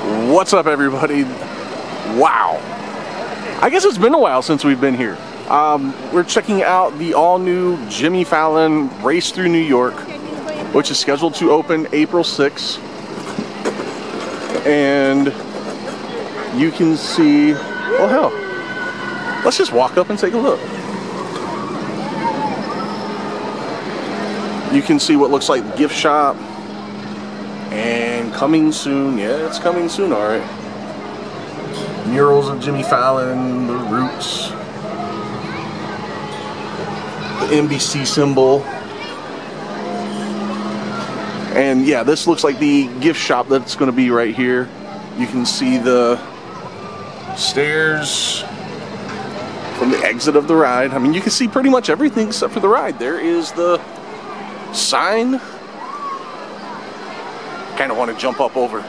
What's up, everybody? Wow. I guess it's been a while since we've been here. Um, we're checking out the all-new Jimmy Fallon Race Through New York, which is scheduled to open April 6th. And you can see, oh hell, let's just walk up and take a look. You can see what looks like the gift shop. And coming soon, yeah, it's coming soon, all right. Murals of Jimmy Fallon, the roots, the NBC symbol. And yeah, this looks like the gift shop that's going to be right here. You can see the stairs from the exit of the ride. I mean, you can see pretty much everything except for the ride. There is the sign Kind of want to jump up over.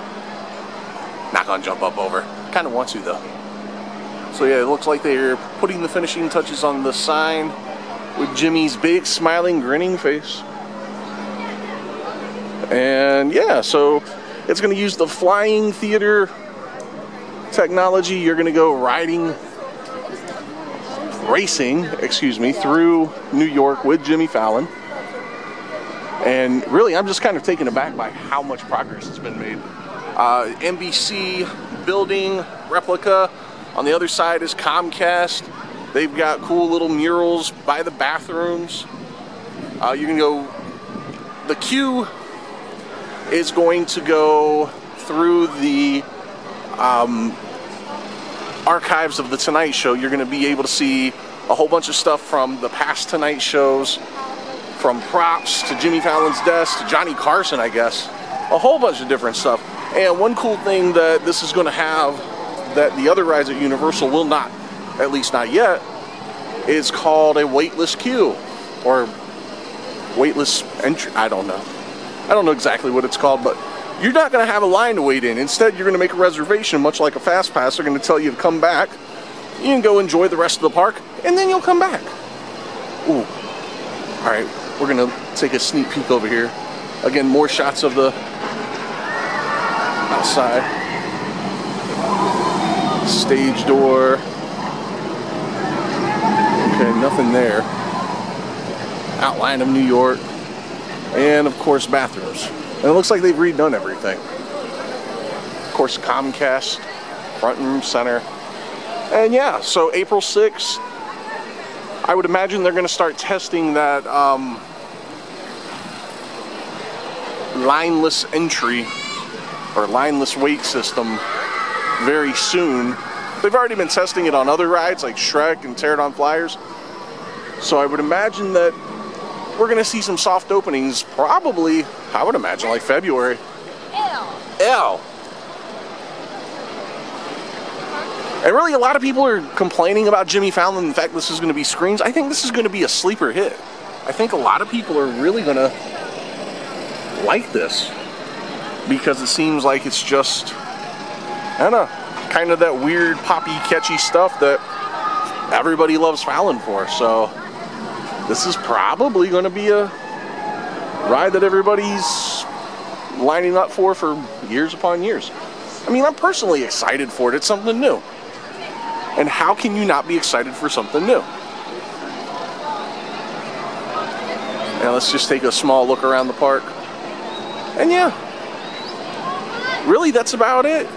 Not gonna jump up over. Kind of want to though. So yeah, it looks like they're putting the finishing touches on the sign with Jimmy's big smiling grinning face. And yeah, so it's gonna use the flying theater technology. You're gonna go riding, racing, excuse me, through New York with Jimmy Fallon. And really, I'm just kind of taken aback by how much progress has been made. Uh, NBC building replica. On the other side is Comcast. They've got cool little murals by the bathrooms. Uh, you can go, the queue is going to go through the um, archives of The Tonight Show. You're going to be able to see a whole bunch of stuff from the past Tonight shows from props to Jimmy Fallon's desk to Johnny Carson, I guess. A whole bunch of different stuff. And one cool thing that this is going to have that the other rides at Universal will not, at least not yet, is called a waitlist queue or waitlist entry. I don't know. I don't know exactly what it's called, but you're not going to have a line to wait in. Instead, you're going to make a reservation, much like a fast pass. They're going to tell you to come back. You can go enjoy the rest of the park, and then you'll come back. Ooh. All right, we're gonna take a sneak peek over here. Again, more shots of the outside. Stage door. Okay, nothing there. Outline of New York. And of course, bathrooms. And it looks like they've redone everything. Of course, Comcast, front room center. And yeah, so April 6th, I would imagine they're to start testing that um, lineless entry or lineless wait system very soon. They've already been testing it on other rides like Shrek and Pteranodon Flyers. So I would imagine that we're going to see some soft openings probably, I would imagine, like February. L. L. And really, a lot of people are complaining about Jimmy Fallon. In fact, this is going to be screens. I think this is going to be a sleeper hit. I think a lot of people are really going to like this because it seems like it's just, I don't know, kind of that weird, poppy, catchy stuff that everybody loves Fallon for. So this is probably going to be a ride that everybody's lining up for for years upon years. I mean, I'm personally excited for it. It's something new. And how can you not be excited for something new? Now let's just take a small look around the park. And yeah, really that's about it.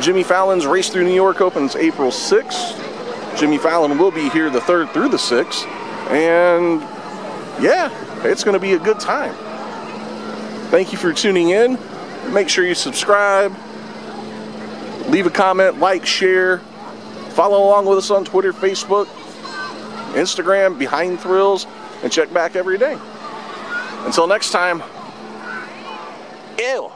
Jimmy Fallon's Race Through New York opens April 6th. Jimmy Fallon will be here the 3rd through the 6th. And yeah, it's going to be a good time. Thank you for tuning in. Make sure you subscribe, leave a comment, like, share, follow along with us on Twitter, Facebook, Instagram, Behind Thrills, and check back every day. Until next time, ew.